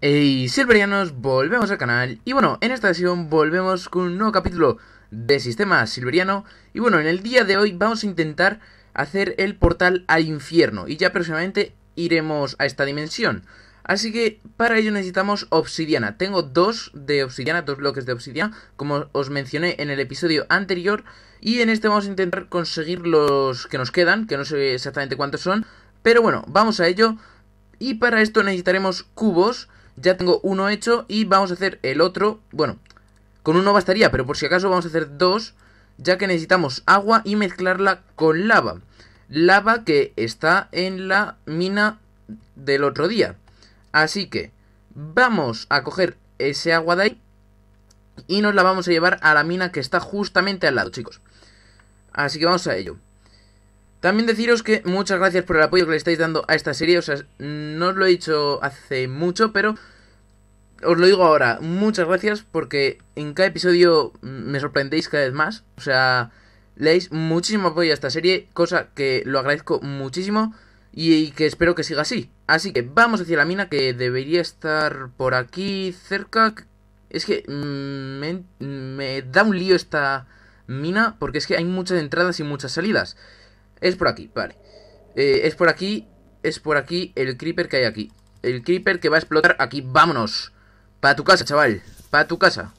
Hey Silverianos, volvemos al canal. Y bueno, en esta ocasión volvemos con un nuevo capítulo de Sistema Silveriano. Y bueno, en el día de hoy vamos a intentar hacer el portal al infierno. Y ya próximamente iremos a esta dimensión. Así que para ello necesitamos obsidiana, tengo dos de obsidiana, dos bloques de obsidiana, como os mencioné en el episodio anterior. Y en este vamos a intentar conseguir los que nos quedan, que no sé exactamente cuántos son, pero bueno, vamos a ello. Y para esto necesitaremos cubos ya tengo uno hecho y vamos a hacer el otro. Bueno, con uno bastaría, pero por si acaso vamos a hacer dos, ya que necesitamos agua y mezclarla con lava. Lava que está en la mina del otro día. Así que vamos a coger ese agua de ahí y nos la vamos a llevar a la mina que está justamente al lado, chicos. Así que vamos a ello. También deciros que muchas gracias por el apoyo que le estáis dando a esta serie. O sea, no os lo he dicho hace mucho, pero os lo digo ahora. Muchas gracias porque en cada episodio me sorprendéis cada vez más. O sea, leéis muchísimo apoyo a esta serie, cosa que lo agradezco muchísimo y que espero que siga así. Así que vamos hacia la mina que debería estar por aquí cerca. Es que mm, me da un lío esta mina porque es que hay muchas entradas y muchas salidas. Es por aquí, vale. Eh, es por aquí, es por aquí el creeper que hay aquí. El creeper que va a explotar aquí. ¡Vámonos! Para tu casa, chaval. Para tu casa.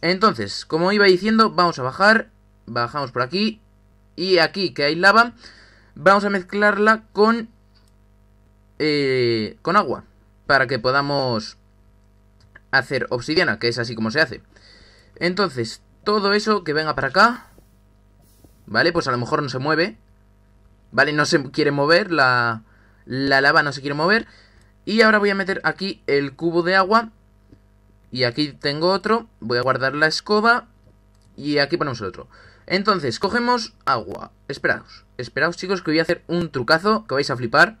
Entonces, como iba diciendo, vamos a bajar. Bajamos por aquí. Y aquí, que hay lava, vamos a mezclarla con... Eh, con agua. Para que podamos hacer obsidiana, que es así como se hace. Entonces, todo eso que venga para acá ¿Vale? Pues a lo mejor no se mueve. ¿Vale? No se quiere mover. La, la lava no se quiere mover. Y ahora voy a meter aquí el cubo de agua. Y aquí tengo otro. Voy a guardar la escoba. Y aquí ponemos otro. Entonces, cogemos agua. Esperaos. Esperaos, chicos, que voy a hacer un trucazo que vais a flipar.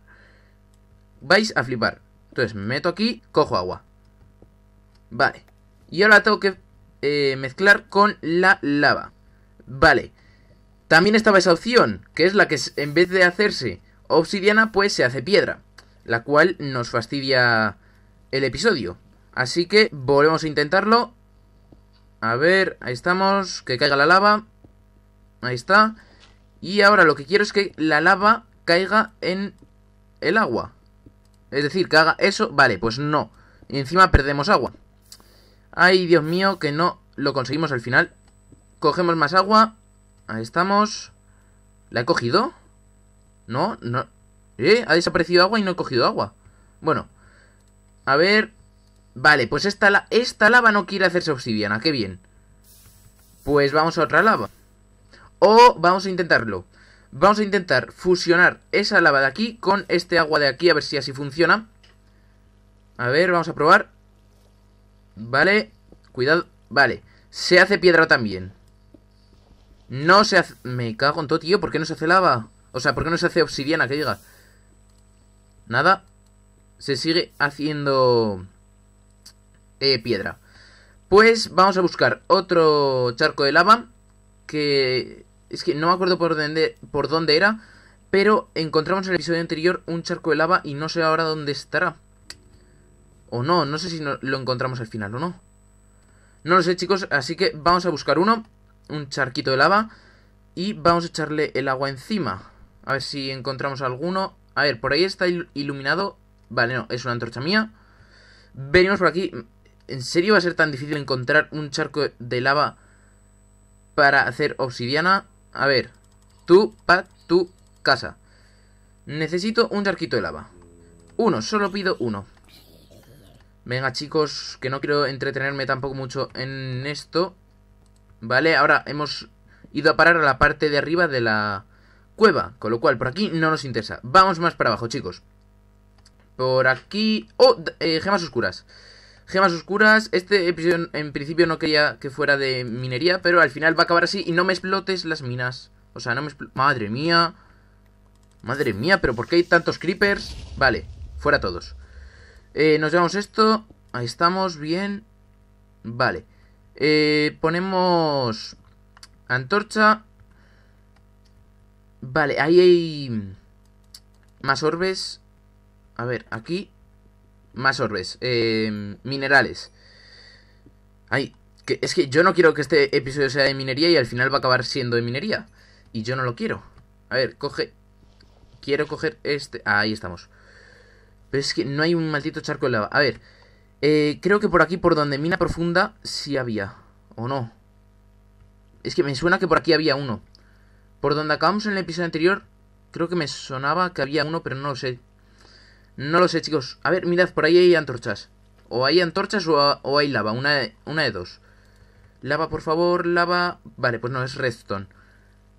Vais a flipar. Entonces, me meto aquí, cojo agua. Vale. Y ahora tengo que eh, mezclar con la lava. Vale. También estaba esa opción, que es la que en vez de hacerse obsidiana, pues se hace piedra, la cual nos fastidia el episodio. Así que volvemos a intentarlo. A ver, ahí estamos, que caiga la lava. Ahí está. Y ahora lo que quiero es que la lava caiga en el agua. Es decir, que haga eso. Vale, pues no. Y encima perdemos agua. Ay, Dios mío, que no lo conseguimos al final. Cogemos más agua. Ahí estamos. ¿La he cogido? No, no. ¿Eh? Ha desaparecido agua y no he cogido agua. Bueno. A ver. Vale, pues esta, esta lava no quiere hacerse obsidiana. Qué bien. Pues vamos a otra lava. O vamos a intentarlo. Vamos a intentar fusionar esa lava de aquí con este agua de aquí. A ver si así funciona. A ver, vamos a probar. Vale. Cuidado. Vale. Se hace piedra también. No se hace... Me cago en todo, tío. ¿Por qué no se hace lava? O sea, ¿por qué no se hace obsidiana? Que diga. Nada. Se sigue haciendo... Eh, piedra. Pues vamos a buscar otro charco de lava. Que... Es que no me acuerdo por dónde, por dónde era. Pero encontramos en el episodio anterior un charco de lava y no sé ahora dónde estará. O no, no sé si lo encontramos al final o no. No lo sé, chicos, así que vamos a buscar uno un charquito de lava y vamos a echarle el agua encima. A ver si encontramos alguno. A ver, por ahí está iluminado. Vale, no, es una antorcha mía. Venimos por aquí. ¿En serio va a ser tan difícil encontrar un charco de lava para hacer obsidiana? A ver, tú, pa, tu casa. Necesito un charquito de lava. Uno, solo pido uno. Venga, chicos, que no quiero entretenerme tampoco mucho en esto. ¿Vale? Ahora hemos ido a parar a la parte de arriba de la cueva. Con lo cual, por aquí no nos interesa. Vamos más para abajo, chicos. Por aquí... ¡Oh! Eh, gemas oscuras. Gemas oscuras. Este episodio en principio no quería que fuera de minería, pero al final va a acabar así. Y no me explotes las minas. O sea, no me Madre mía. Madre mía, pero ¿por qué hay tantos creepers? Vale, fuera todos. Eh, nos llevamos esto. Ahí estamos, bien. Vale. Eh, ponemos antorcha. Vale, ahí hay más orbes. A ver, aquí. más orbes. Eh, minerales. Ay, que, es que yo no quiero que este episodio sea de minería y al final va a acabar siendo de minería. Y yo no lo quiero. A ver, coge... Quiero coger este... Ah, ahí estamos. Pero es que no hay un maldito charco de lava. A ver, eh, creo que por aquí, por donde mina profunda, sí había. ¿O no? Es que me suena que por aquí había uno. Por donde acabamos en el episodio anterior, creo que me sonaba que había uno, pero no lo sé. No lo sé, chicos. A ver, mirad, por ahí hay antorchas. O hay antorchas o, hay lava. Una de, una de dos. Lava, por favor, lava. Vale, pues no, es redstone.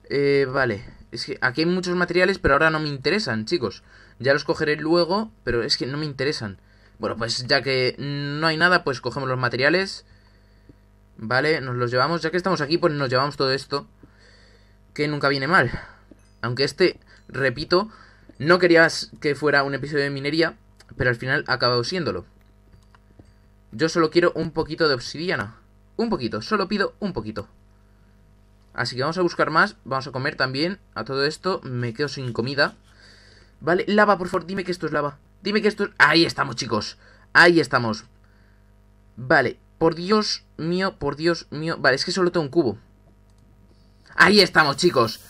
Eh, vale. Es que aquí hay muchos materiales, pero ahora no me interesan, chicos. Ya los cogeré luego, pero es que no me interesan. Bueno, pues ya que no hay nada, pues cogemos los materiales. Vale, nos los llevamos. Ya que estamos aquí, pues nos llevamos todo esto. Que nunca viene mal. Aunque este, repito, no querías que fuera un episodio de minería, pero al final ha acabado siéndolo. Yo solo quiero un poquito de obsidiana. Un poquito, solo pido un poquito. Así que vamos a buscar más, vamos a comer también. A todo esto me quedo sin comida. Vale, lava, por favor, dime que esto es lava. Dime que esto es... Ahí estamos, chicos. Ahí estamos. Vale, por Dios mío, por Dios mío. Vale, es que solo tengo un cubo. Ahí estamos, chicos.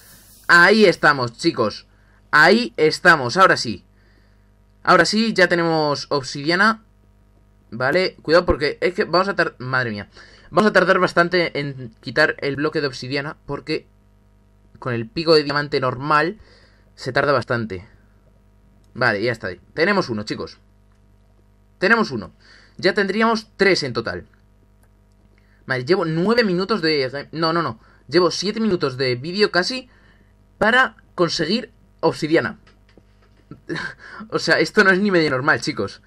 Ahí estamos, chicos. Ahí estamos, ahora sí. Ahora sí, ya tenemos obsidiana. Vale, cuidado porque es que vamos a tardar... Madre mía. Vamos a tardar bastante en quitar el bloque de obsidiana porque con el pico de diamante normal se tarda bastante. Vale, ya está. Tenemos uno, chicos. Tenemos uno. Ya tendríamos tres en total. Vale, llevo nueve minutos de... No, no, no. Llevo siete minutos de vídeo casi para conseguir obsidiana. o sea, esto no es ni medio normal, chicos.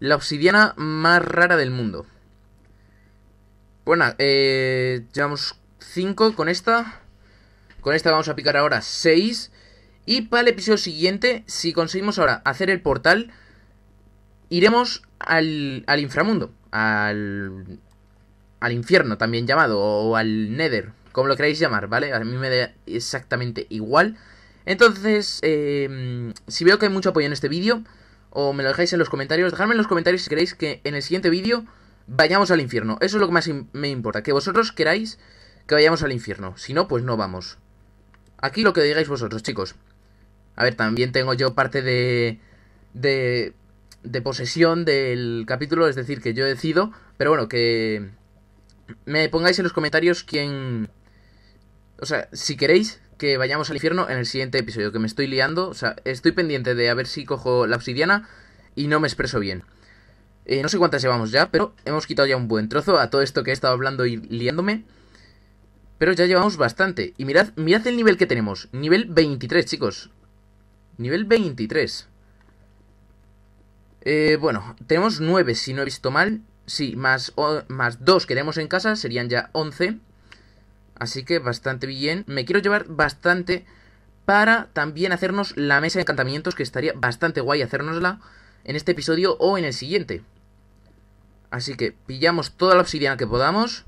La obsidiana más rara del mundo. Bueno, eh, llevamos 5 con esta. Con esta vamos a picar ahora 6. Y para el episodio siguiente, si conseguimos ahora hacer el portal, iremos al, al inframundo. Al, al infierno también llamado. O al nether, como lo queráis llamar, ¿vale? A mí me da exactamente igual. Entonces, eh, si veo que hay mucho apoyo en este vídeo, o me lo dejáis en los comentarios, dejadme en los comentarios si queréis que en el siguiente vídeo vayamos al infierno. Eso es lo que más me importa, que vosotros queráis que vayamos al infierno. Si no, pues no vamos. Aquí lo que digáis vosotros, chicos. A ver, también tengo yo parte de... de... de posesión del capítulo, es decir, que yo decido. Pero bueno, que... Me pongáis en los comentarios quién... O sea, si queréis que vayamos al infierno en el siguiente episodio, que me estoy liando. O sea, estoy pendiente de a ver si cojo la obsidiana y no me expreso bien. Eh, no sé cuántas llevamos ya, pero hemos quitado ya un buen trozo a todo esto que he estado hablando y liándome. Pero ya llevamos bastante. Y mirad, mirad el nivel que tenemos. Nivel 23, chicos. Nivel 23. Eh, bueno, tenemos 9, si no he visto mal. Sí, más, más 2 que tenemos en casa serían ya 11. Así que bastante bien. Me quiero llevar bastante para también hacernos la mesa de encantamientos, que estaría bastante guay hacérnosla en este episodio o en el siguiente. Así que pillamos toda la obsidiana que podamos.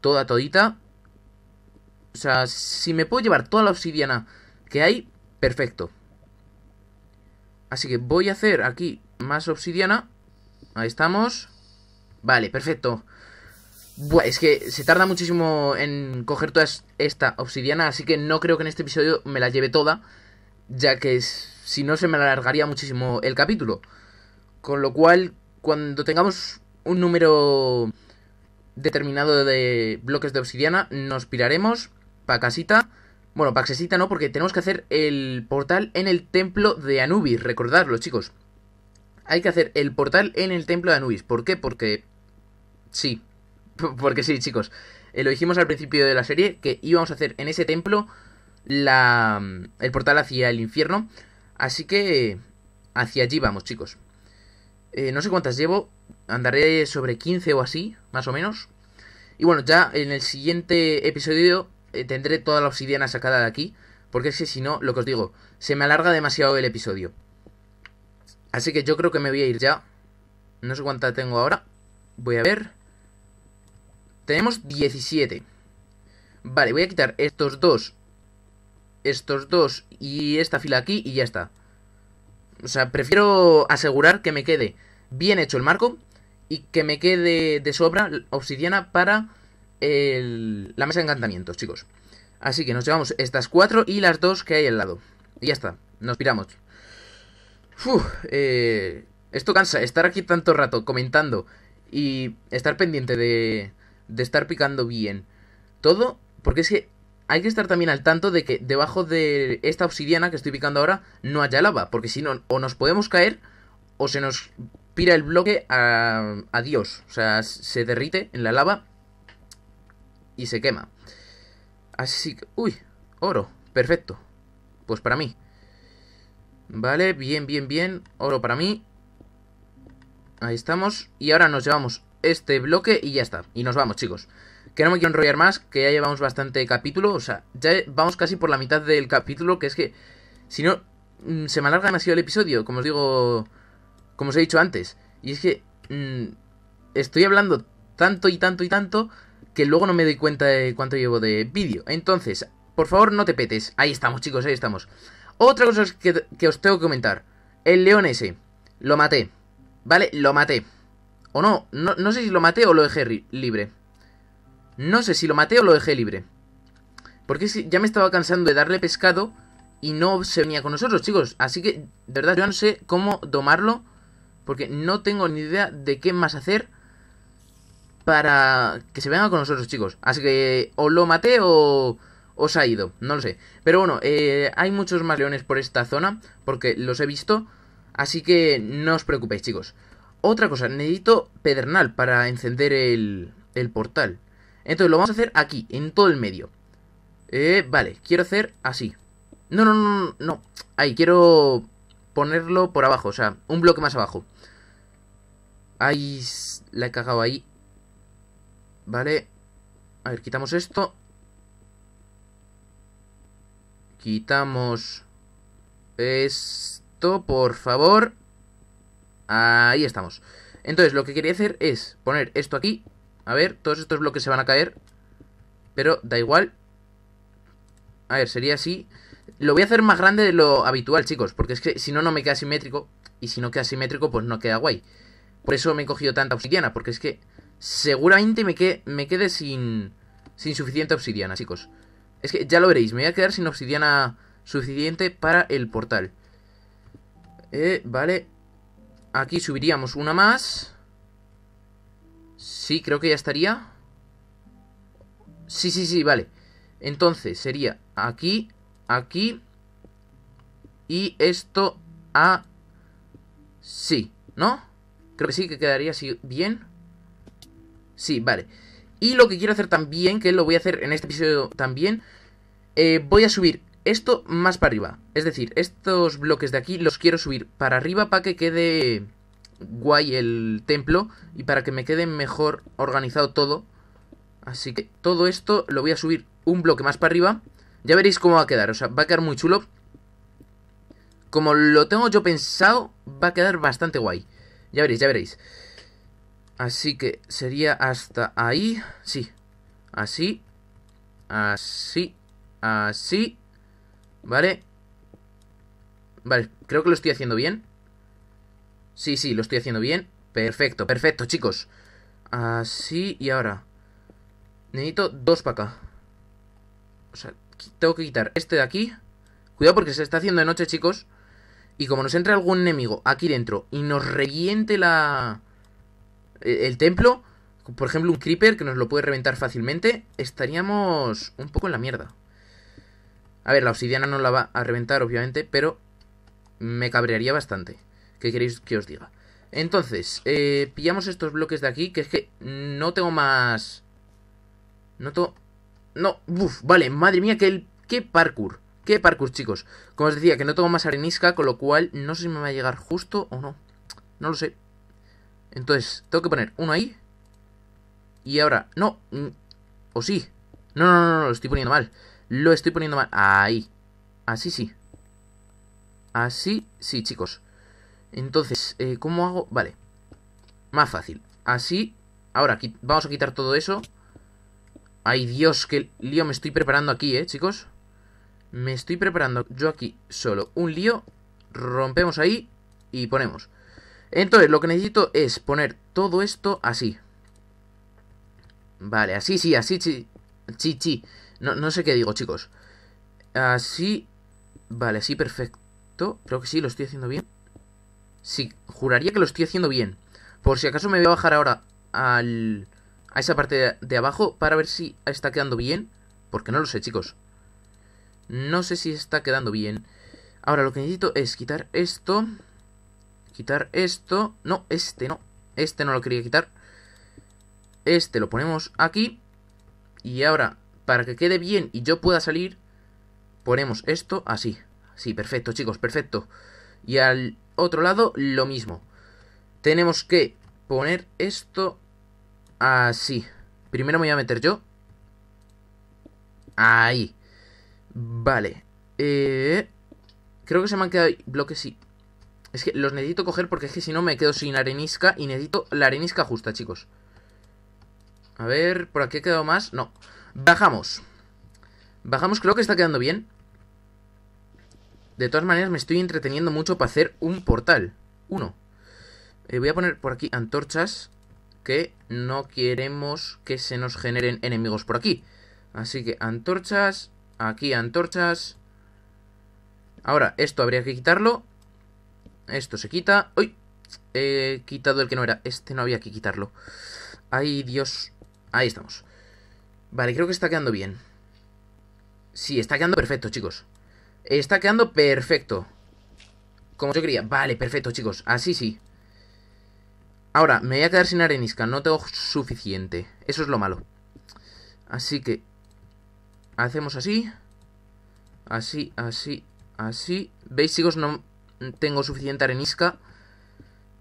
Toda, todita. O sea, si me puedo llevar toda la obsidiana que hay, perfecto. Así que voy a hacer aquí más obsidiana. Ahí estamos. Vale, perfecto. Buah, es que se tarda muchísimo en coger toda esta obsidiana, así que no creo que en este episodio me la lleve toda, ya que si no se me alargaría muchísimo el capítulo. Con lo cual, cuando tengamos un número determinado de bloques de obsidiana, nos piraremos para casita. Bueno, para casita no, porque tenemos que hacer el portal en el templo de Anubis. Recordadlo, chicos. Hay que hacer el portal en el templo de Anubis. ¿Por qué? Porque... Sí. Porque sí, chicos. Eh, lo dijimos al principio de la serie, que íbamos a hacer en ese templo la, el portal hacia el infierno. Así que... Hacia allí vamos, chicos. Eh, no sé cuántas llevo. Andaré sobre 15 o así, más o menos. Y bueno, ya en el siguiente episodio eh, tendré toda la obsidiana sacada de aquí. Porque es que si no, lo que os digo, se me alarga demasiado el episodio. Así que yo creo que me voy a ir ya. No sé cuánta tengo ahora. Voy a ver. Tenemos 17. Vale, voy a quitar estos dos. Estos dos y esta fila aquí y ya está. O sea, prefiero asegurar que me quede bien hecho el marco y que me quede de sobra obsidiana para la mesa de encantamientos, chicos. Así que nos llevamos estas cuatro y las dos que hay al lado. Y ya está, nos piramos. Eh, esto cansa, estar aquí tanto rato comentando y estar pendiente de, de estar picando bien. Todo, porque es que hay que estar también al tanto de que debajo de esta obsidiana que estoy picando ahora no haya lava, porque si no, o nos podemos caer o se nos pira el bloque a, a Dios. O sea, se derrite en la lava y se quema. Así que... Uy, oro, perfecto. Pues para mí. Vale, bien, bien, bien. Oro para mí. Ahí estamos. Y ahora nos llevamos este bloque y ya está. Y nos vamos, chicos. Que no me quiero enrollar más, que ya llevamos bastante capítulo. O sea, ya vamos casi por la mitad del capítulo, que es que... Si no, mm, se me alarga demasiado el episodio, como os digo... Como os he dicho antes. Y es que... Mmm, estoy hablando tanto y tanto y tanto que luego no me doy cuenta de cuánto llevo de vídeo. Entonces, por favor, no te petes. Ahí estamos, chicos, ahí estamos. Otra cosa que, que os tengo que comentar. El león ese. Lo maté. ¿Vale? Lo maté. O no, no, no sé si lo maté o lo dejé libre. No sé si lo maté o lo dejé libre. Porque ya me estaba cansando de darle pescado y no se venía con nosotros, chicos. Así que, de verdad, yo no sé cómo domarlo. Porque no tengo ni idea de qué más hacer para que se venga con nosotros, chicos. Así que o lo maté o, o se ha ido, no lo sé. Pero bueno, eh, hay muchos más leones por esta zona, porque los he visto. Así que no os preocupéis, chicos. Otra cosa, necesito pedernal para encender el, el portal. Entonces lo vamos a hacer aquí, en todo el medio. Eh, vale, quiero hacer así. No, no, no, no. Ahí, quiero ponerlo por abajo, o sea, un bloque más abajo. Ahí, la he cagado ahí. Vale. A ver, quitamos esto. Quitamos esto, por favor. Ahí estamos. Entonces, lo que quería hacer es poner esto aquí. A ver, todos estos bloques se van a caer. Pero da igual. A ver, sería así. Lo voy a hacer más grande de lo habitual, chicos. Porque es que si no, no me queda simétrico. Y si no queda simétrico, pues no queda guay. Por eso me he cogido tanta obsidiana. Porque es que seguramente me, quede, me quede sin, sin suficiente obsidiana, chicos. Es que ya lo veréis, me voy a quedar sin obsidiana suficiente para el portal. Eh, vale. Aquí subiríamos una más. Sí, creo que ya estaría. Sí, sí, sí, vale. Entonces sería aquí, aquí y esto a... Sí, ¿no? Creo que sí, que quedaría así bien. Sí, vale. Y lo que quiero hacer también, que lo voy a hacer en este episodio también, eh, voy a subir esto más para arriba. Es decir, estos bloques de aquí los quiero subir para arriba para que quede guay el templo y para que me quede mejor organizado todo. Así que todo esto lo voy a subir un bloque más para arriba. Ya veréis cómo va a quedar, o sea, va a quedar muy chulo. Como lo tengo yo pensado, va a quedar bastante guay. Ya veréis, ya veréis. Así que sería hasta ahí. Sí. Así. Así. Así. Vale. Vale, creo que lo estoy haciendo bien. Sí, sí, lo estoy haciendo bien. Perfecto, perfecto, chicos. Así y ahora. Necesito dos para acá. O sea, tengo que quitar este de aquí. Cuidado porque se está haciendo de noche, chicos. Y como nos entre algún enemigo aquí dentro y nos reviente la el templo, por ejemplo un creeper que nos lo puede reventar fácilmente, estaríamos un poco en la mierda. A ver, la obsidiana no la va a reventar, obviamente, pero me cabrearía bastante. ¿Qué queréis que os diga? Entonces, eh, pillamos estos bloques de aquí, que es que no tengo más... No tengo... No, uff, vale, madre mía, que. ¡Qué parkour! ¡Qué parkour, chicos! Como os decía, que no tengo más arenisca, con lo cual no sé si me va a llegar justo o no. No lo sé. Entonces, tengo que poner uno ahí. Y ahora, no. Mm, o sí. No, no, no, no, lo estoy poniendo mal. Lo estoy poniendo mal. Ahí. Así sí. Así sí, chicos. Entonces, eh, ¿cómo hago? Vale. Más fácil. Así. Ahora, vamos a quitar todo eso. Ay, Dios, qué lío me estoy preparando aquí, ¿eh, chicos? Me estoy preparando yo aquí solo un lío. Rompemos ahí y ponemos. Entonces, lo que necesito es poner todo esto así. Vale, así sí, así sí. Sí, sí. No, no sé qué digo, chicos. Así. Vale, así perfecto. Creo que sí, lo estoy haciendo bien. Sí, juraría que lo estoy haciendo bien. Por si acaso me voy a bajar ahora al, a esa parte de, abajo para ver si está quedando bien. Porque no lo sé, chicos. No sé si está quedando bien. Ahora lo que necesito es quitar esto. Quitar esto. No, este no. Este no lo quería quitar. Este lo ponemos aquí. Y ahora, para que quede bien y yo pueda salir, ponemos esto así. Sí, perfecto, chicos, perfecto. Y al otro lado, lo mismo. Tenemos que poner esto así. Primero me voy a meter yo. Ahí. Vale. Eh, creo que se me han quedado bloques, sí. Es que los necesito coger porque es que si no me quedo sin arenisca y necesito la arenisca justa, chicos. A ver, ¿por aquí ha quedado más? No. Bajamos. Bajamos, creo que está quedando bien. De todas maneras, me estoy entreteniendo mucho para hacer un portal. Uno. Eh, voy a poner por aquí antorchas que no queremos que se nos generen enemigos por aquí. Así que antorchas, aquí antorchas. Ahora, esto habría que quitarlo. Esto se quita. ¡Uy! He quitado el que no era. Este no había que quitarlo. ¡Ay, Dios! Ahí estamos. Vale, creo que está quedando bien. Sí, está quedando perfecto, chicos. Está quedando perfecto. Como yo quería. Vale, perfecto, chicos. Así sí. Ahora, me voy a quedar sin arenisca. No tengo suficiente. Eso es lo malo. Así que... Hacemos así. Así, así, así. ¿Veis, chicos? No tengo suficiente arenisca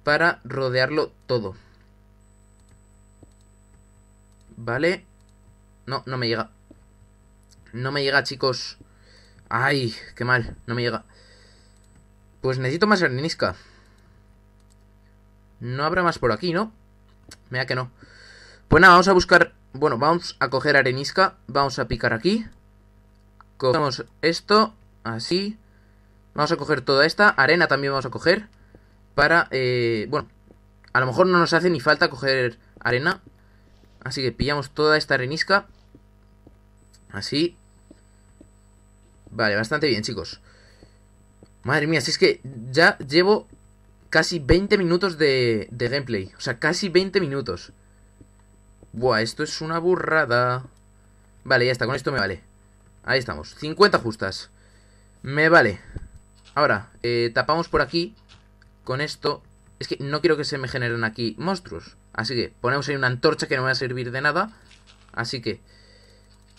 para rodearlo todo. Vale. No, no me llega. No me llega, chicos. Ay, qué mal. No me llega. Pues necesito más arenisca. No habrá más por aquí, ¿no? Mira que no. Pues nada, vamos a buscar... Bueno, vamos a coger arenisca. Vamos a picar aquí. Cogemos esto. Así. Vamos a coger toda esta. Arena también vamos a coger. Para, eh, bueno, a lo mejor no nos hace ni falta coger arena. Así que pillamos toda esta arenisca. Así. Vale, bastante bien, chicos. Madre mía, si es que ya llevo casi 20 minutos de, de gameplay. O sea, casi 20 minutos. Buah, esto es una burrada. Vale, ya está, con esto me vale. Ahí estamos, 50 justas. Me vale. Ahora, eh, tapamos por aquí. Con esto. Es que no quiero que se me generen aquí monstruos. Así que ponemos ahí una antorcha que no me va a servir de nada. Así que...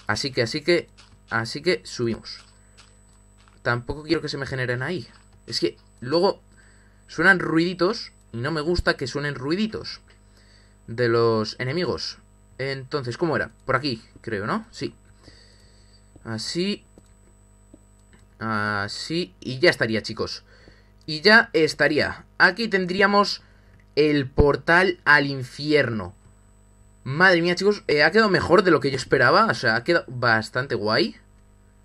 Así que, así que... Así que subimos. Tampoco quiero que se me generen ahí. Es que luego suenan ruiditos y no me gusta que suenen ruiditos de los enemigos. Entonces, ¿cómo era? Por aquí, creo, ¿no? Sí. Así. Así. Y ya estaría, chicos. Y ya estaría. Aquí tendríamos el portal al infierno. Madre mía, chicos, eh, ha quedado mejor de lo que yo esperaba. O sea, ha quedado bastante guay.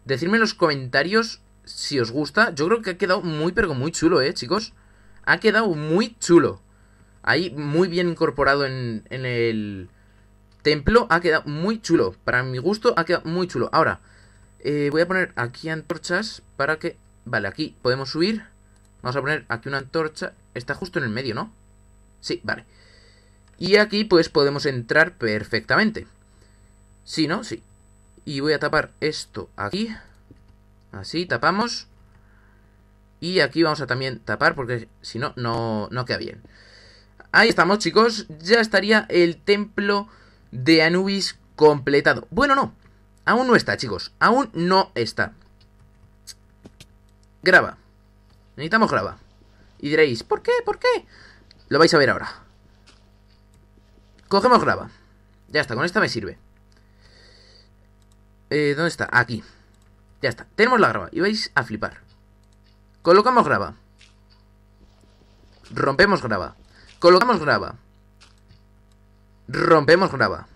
Decidme en los comentarios si os gusta. Yo creo que ha quedado muy, pero muy chulo, ¿eh, chicos? Ha quedado muy chulo. Ahí, muy bien incorporado en, en el templo. Ha quedado muy chulo. Para mi gusto, ha quedado muy chulo. Ahora, eh, voy a poner aquí antorchas para que... Vale, aquí podemos subir. Vamos a poner aquí una antorcha. Está justo en el medio, ¿no? Sí, vale. Y aquí pues podemos entrar perfectamente. Sí, ¿no? Sí. Y voy a tapar esto aquí. Así, tapamos. Y aquí vamos a también tapar porque si no, no, no queda bien. Ahí estamos, chicos. Ya estaría el templo de Anubis completado. Bueno, no. Aún no está, chicos. Aún no está. Graba. Necesitamos graba. Y diréis, ¿por qué? ¿Por qué? Lo vais a ver ahora. Cogemos grava. Ya está, con esta me sirve. Eh, ¿Dónde está? Aquí. Ya está. Tenemos la grava. Y vais a flipar. Colocamos grava. Rompemos grava. Colocamos grava. Rompemos grava.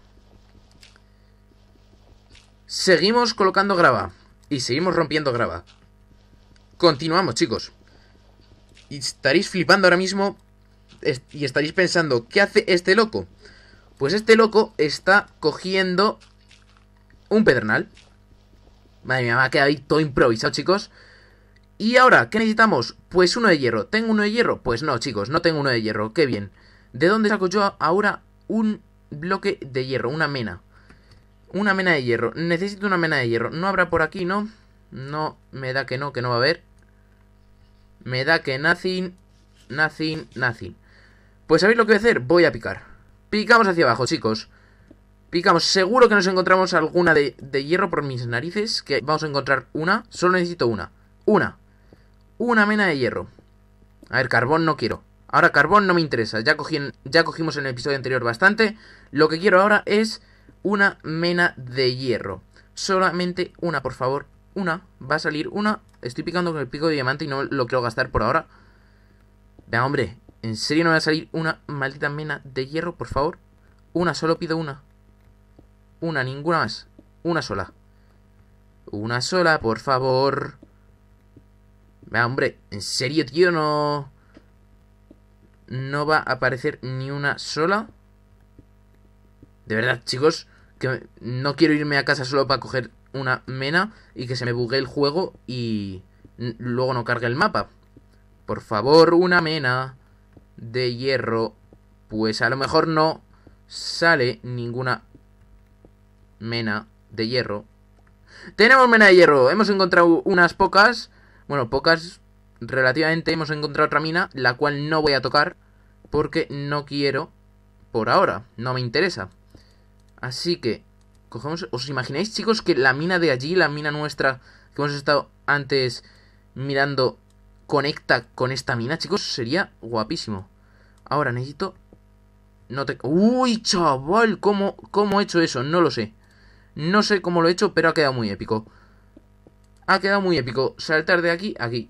Seguimos colocando grava. Y seguimos rompiendo grava. Continuamos, chicos. Y estaréis flipando ahora mismo y estaréis pensando, ¿qué hace este loco? Pues este loco está cogiendo un pedernal. Madre mía, me ha quedado ahí todo improvisado, chicos. Y ahora, ¿qué necesitamos? Pues uno de hierro. ¿Tengo uno de hierro? Pues no, chicos, no tengo uno de hierro. Qué bien. ¿De dónde saco yo ahora un bloque de hierro? Una mena. Una mena de hierro. Necesito una mena de hierro. No habrá por aquí, ¿no? No, me da que no, que no va a haber. Me da que nothing, nothing, nothing. Pues ¿sabéis lo que voy a hacer? Voy a picar. Picamos hacia abajo, chicos. Picamos. Seguro que nos encontramos alguna de, de hierro por mis narices. Que vamos a encontrar una. Solo necesito una. Una. Una mena de hierro. A ver, carbón no quiero. Ahora carbón no me interesa. Ya, cogí ya cogimos en el episodio anterior bastante. Lo que quiero ahora es una mena de hierro. Solamente una, por favor. Una. Va a salir una. Estoy picando con el pico de diamante y no lo quiero gastar por ahora. Vean, hombre. ¿En serio no va a salir una maldita mena de hierro, por favor? Una, solo pido una. Una, ninguna más. Una sola. Una sola, por favor. Vea, hombre, en serio, tío, no... No va a aparecer ni una sola. De verdad, chicos, que no quiero irme a casa solo para coger una mena y que se me bugue el juego y luego no cargue el mapa. Por favor, una mena de hierro. Pues a lo mejor no sale ninguna mena de hierro. Tenemos mena de hierro. Hemos encontrado unas pocas. Bueno, pocas relativamente. Hemos encontrado otra mina, la cual no voy a tocar. Porque no quiero por ahora. No me interesa. Así que, cogemos... ¿Os imagináis, chicos, que la mina de allí, la mina nuestra que hemos estado antes mirando, conecta con esta mina, chicos? Sería guapísimo. Ahora necesito... No te... ¡Uy, chaval! ¿Cómo, ¿Cómo he hecho eso? No lo sé. No sé cómo lo he hecho, pero ha quedado muy épico. Ha quedado muy épico. Saltar de aquí a aquí.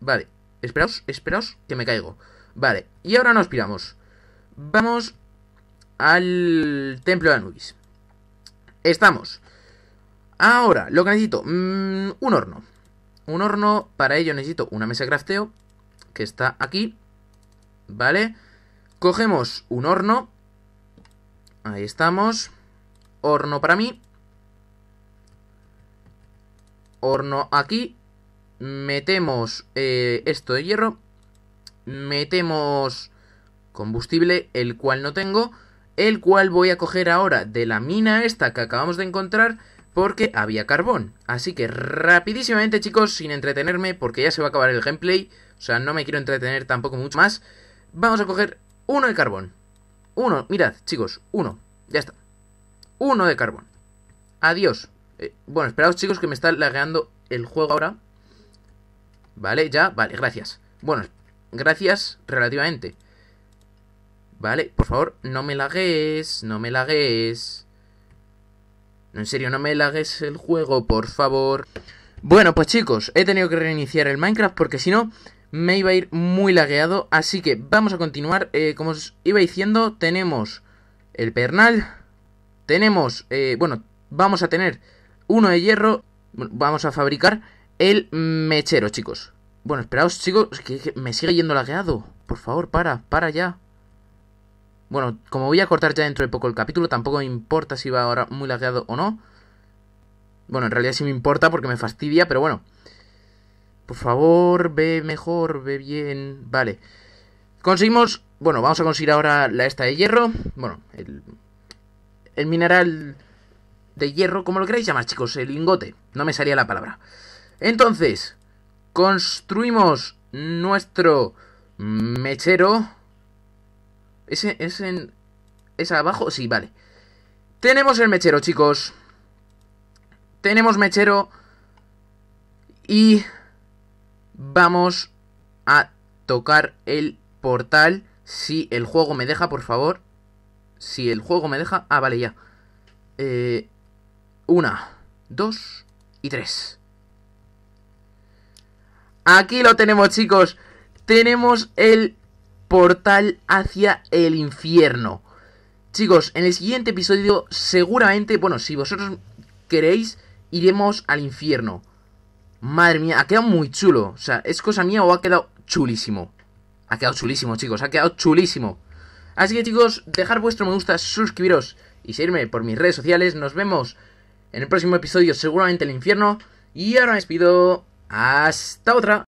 Vale. Esperaos, esperaos que me caigo. Vale. Y ahora nos piramos. Vamos al templo de Anubis. Estamos. Ahora, lo que necesito. Mm, un horno. Un horno. Para ello necesito una mesa de crafteo. Que está aquí. ¿Vale? Cogemos un horno. Ahí estamos. Horno para mí. Horno aquí. Metemos eh, esto de hierro. Metemos combustible, el cual no tengo. El cual voy a coger ahora de la mina esta que acabamos de encontrar. Porque había carbón. Así que rapidísimamente chicos, sin entretenerme, porque ya se va a acabar el gameplay. O sea, no me quiero entretener tampoco mucho más. Vamos a coger uno de carbón. Uno, mirad, chicos, uno. Ya está. Uno de carbón. Adiós. Eh, bueno, esperaos, chicos, que me está lagueando el juego ahora. Vale, ya, vale, gracias. Bueno, gracias relativamente. Vale, por favor, no me lagues, no me lagues. En serio, no me lagues el juego, por favor. Bueno, pues chicos, he tenido que reiniciar el Minecraft porque si no me iba a ir muy lagueado. Así que vamos a continuar. Eh, como os iba diciendo, tenemos el pernal. Tenemos, eh, bueno, vamos a tener uno de hierro. Vamos a fabricar el mechero, chicos. Bueno, esperaos, chicos, que, me sigue yendo lagueado. Por favor, para, para ya. Bueno, como voy a cortar ya dentro de poco el capítulo, tampoco me importa si va ahora muy lagueado o no. Bueno, en realidad sí me importa porque me fastidia, pero bueno. Por favor, ve mejor, ve bien. Vale. Conseguimos... Bueno, vamos a conseguir ahora la esta de hierro. Bueno, el... El mineral de hierro, como lo queráis llamar, chicos. El lingote. No me salía la palabra. Entonces, construimos nuestro mechero. ¿Ese es en... ¿Es abajo? Sí, vale. Tenemos el mechero, chicos. Tenemos mechero. Y Vamos a tocar el portal. Si el juego me deja, por favor. Si el juego me deja... Ah, vale, ya. Eh, una, dos y tres. Aquí lo tenemos, chicos. Tenemos el portal hacia el infierno. Chicos, en el siguiente episodio seguramente, bueno, si vosotros queréis, iremos al infierno. Madre mía, ha quedado muy chulo. O sea, ¿es cosa mía o ha quedado chulísimo? Ha quedado chulísimo, chicos, ha quedado chulísimo. Así que, chicos, dejar vuestro me gusta, suscribiros y seguirme por mis redes sociales. Nos vemos en el próximo episodio, seguramente el infierno. Y ahora me despido. Hasta otra.